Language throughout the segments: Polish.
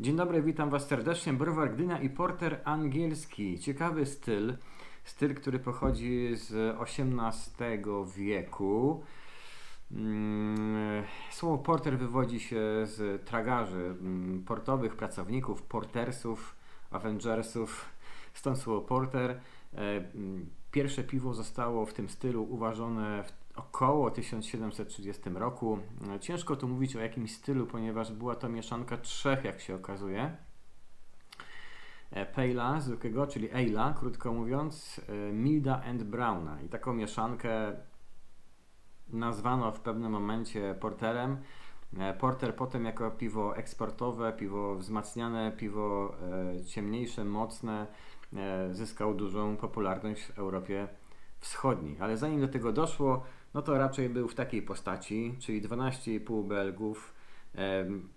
Dzień dobry, witam Was serdecznie. Browar Gdynia i porter angielski. Ciekawy styl. Styl, który pochodzi z XVIII wieku. Mm, słowo porter wywodzi się z tragarzy mm, portowych, pracowników, portersów, avengersów. Stąd słowo porter. E, mm, pierwsze piwo zostało w tym stylu uważane w około 1730 roku. Ciężko tu mówić o jakimś stylu, ponieważ była to mieszanka trzech, jak się okazuje. E, Pejla zwykłego, czyli Eila, krótko mówiąc, e, Milda and Browna. I taką mieszankę nazwano w pewnym momencie porterem. E, porter potem jako piwo eksportowe, piwo wzmacniane, piwo ciemniejsze, mocne zyskał dużą popularność w Europie Wschodniej. Ale zanim do tego doszło, no to raczej był w takiej postaci, czyli 12,5 belgów,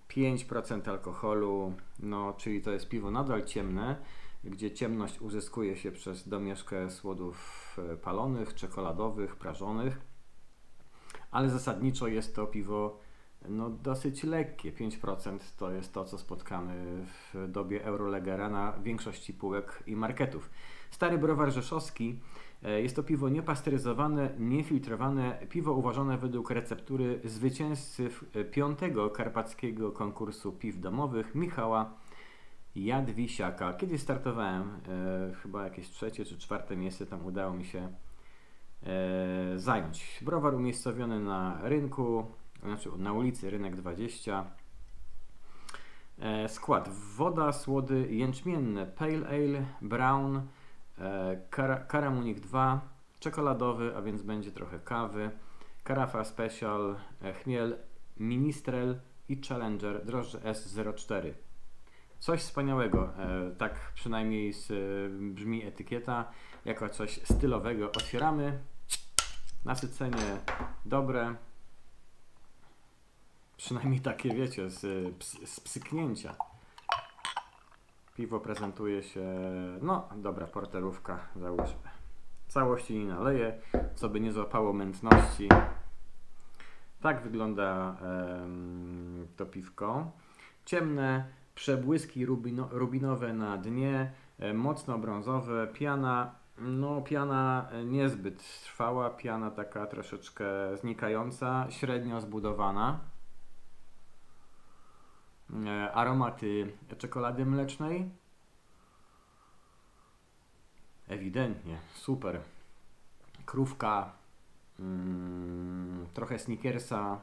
5% alkoholu, no czyli to jest piwo nadal ciemne, gdzie ciemność uzyskuje się przez domieszkę słodów e, palonych, czekoladowych, prażonych, ale zasadniczo jest to piwo no, dosyć lekkie. 5% to jest to, co spotkamy w dobie Eurolegera na większości półek i marketów. Stary browar rzeszowski jest to piwo niepasteryzowane, niefiltrowane, piwo uważane według receptury zwycięzcy e, piątego karpackiego konkursu piw domowych Michała Jadwisiaka. Kiedy startowałem, e, chyba jakieś trzecie czy czwarte miejsce tam udało mi się e, zająć. Browar umiejscowiony na rynku, znaczy na ulicy Rynek 20. E, skład: woda, słody jęczmienne, pale ale, brown, Karamunik 2, czekoladowy, a więc będzie trochę kawy, Karafa Special, e, chmiel, Ministrel i Challenger drożdże S04. Coś wspaniałego, e, tak przynajmniej brzmi etykieta, jako coś stylowego. Otwieramy, nasycenie dobre, przynajmniej takie wiecie, z, z psyknięcia. Piwo prezentuje się, no dobra, porterówka, załóżmy. Całości nie naleję, co by nie złapało mętności. Tak wygląda to piwko. Ciemne, przebłyski rubino, rubinowe na dnie, e, mocno brązowe, piana, no piana niezbyt trwała, piana taka troszeczkę znikająca, średnio zbudowana. E, aromaty czekolady mlecznej. Ewidentnie, super. Krówka, mm, trochę snickersa.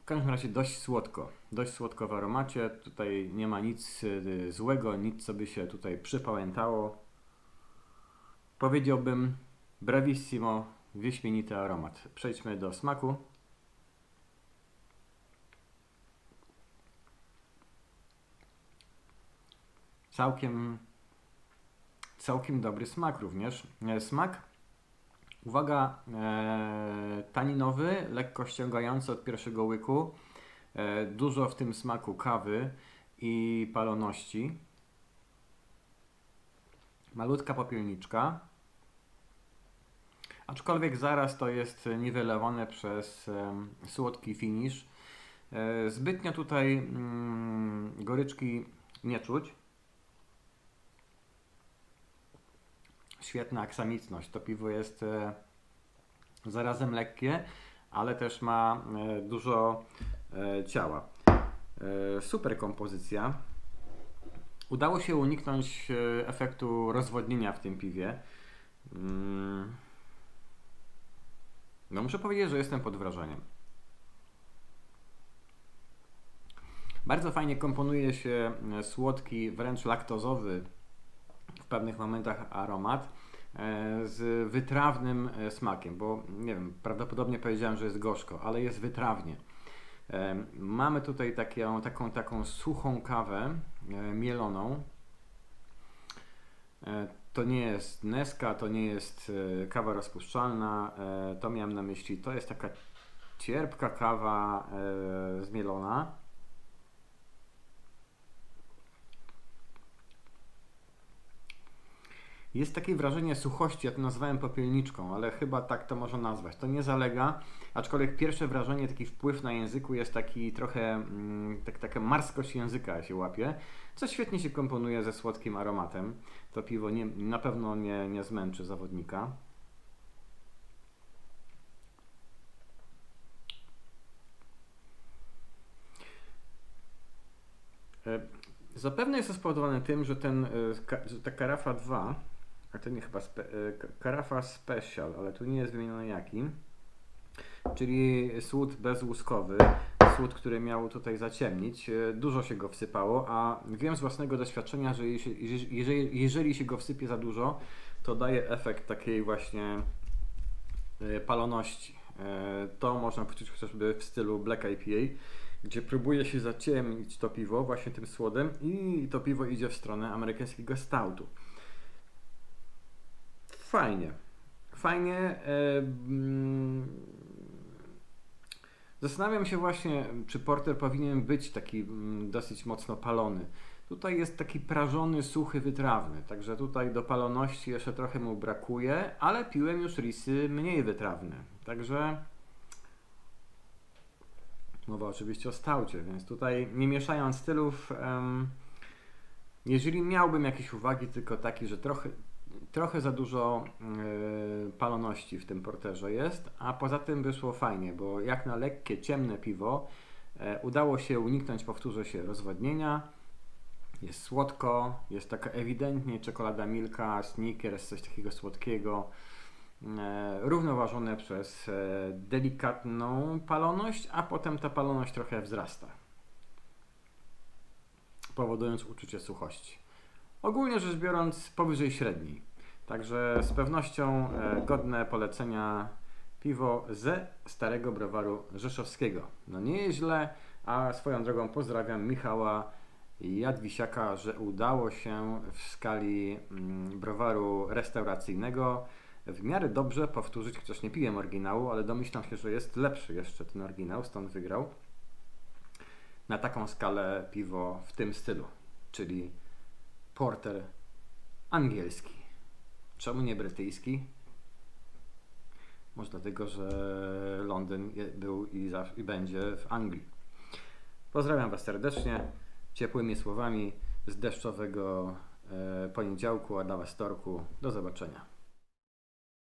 W każdym razie dość słodko. Dość słodko w aromacie. Tutaj nie ma nic y, złego, nic co by się tutaj przypałętało. Powiedziałbym bravissimo, wyśmienity aromat. Przejdźmy do smaku. Całkiem, całkiem dobry smak również. E, smak, uwaga, e, taninowy, lekko ściągający od pierwszego łyku. E, dużo w tym smaku kawy i paloności. Malutka popielniczka. Aczkolwiek zaraz to jest niwelowane przez słodki finish. E, zbytnio tutaj mm, goryczki nie czuć. Świetna aksamitność. To piwo jest e, zarazem lekkie, ale też ma e, dużo e, ciała. Super kompozycja. Udało się uniknąć efektu rozwodnienia w tym piwie. Mm. No muszę powiedzieć, że jestem pod wrażeniem. Bardzo fajnie komponuje się słodki, wręcz laktozowy pewnych momentach aromat e, z wytrawnym e, smakiem, bo nie wiem, prawdopodobnie powiedziałem, że jest gorzko, ale jest wytrawnie. E, mamy tutaj taką, taką, taką suchą kawę mieloną. To nie jest neska, to nie jest kawa rozpuszczalna, to miałem na myśli, to jest taka cierpka kawa zmielona Jest takie wrażenie suchości, ja to nazwałem popielniczką, ale chyba tak to można nazwać. To nie zalega, aczkolwiek pierwsze wrażenie, taki wpływ na języku jest taki trochę, mm, tak, taka marskość języka się łapie, co świetnie się komponuje ze słodkim aromatem. To piwo nie, na pewno nie, nie zmęczy zawodnika. E, zapewne jest to spowodowane tym, że, ten, e, że ta karafa 2, a to nie chyba spe, e, karafa special, ale tu nie jest wymienione jaki, czyli słód bezłuskowy, słód, który miał tutaj zaciemnić, dużo się go wsypało, a wiem z własnego doświadczenia, że jeżeli, jeżeli się go wsypie za dużo, to daje efekt takiej właśnie paloności. To można poczuć chociażby w stylu Black IPA gdzie próbuje się zaciemnić to piwo właśnie tym słodem i to piwo idzie w stronę amerykańskiego stoutu. Fajnie. Fajnie. E, mm, zastanawiam się właśnie, czy porter powinien być taki mm, dosyć mocno palony. Tutaj jest taki prażony, suchy, wytrawny, także tutaj do paloności jeszcze trochę mu brakuje, ale piłem już risy mniej wytrawne. Także Mowa oczywiście o stałcie, więc tutaj nie mieszając stylów, jeżeli miałbym jakieś uwagi, tylko taki, że trochę, trochę za dużo yy, paloności w tym porterze jest, a poza tym wyszło fajnie, bo jak na lekkie, ciemne piwo yy, udało się uniknąć, powtórzę się, rozwodnienia. Jest słodko, jest taka ewidentnie czekolada Milka, Snickers, coś takiego słodkiego. E, równoważone przez e, delikatną paloność, a potem ta paloność trochę wzrasta, powodując uczucie suchości. Ogólnie rzecz biorąc, powyżej średniej. Także z pewnością e, godne polecenia piwo ze starego browaru rzeszowskiego. No nie jest źle, a swoją drogą pozdrawiam Michała Jadwisiaka, że udało się w skali mm, browaru restauracyjnego w miarę dobrze powtórzyć, chociaż nie piłem oryginału, ale domyślam się, że jest lepszy jeszcze ten oryginał, stąd wygrał. Na taką skalę piwo w tym stylu, czyli porter angielski. Czemu nie brytyjski? Może dlatego, że Londyn był i, i będzie w Anglii. Pozdrawiam Was serdecznie, ciepłymi słowami z deszczowego e, poniedziałku, a dla Was torku. Do zobaczenia.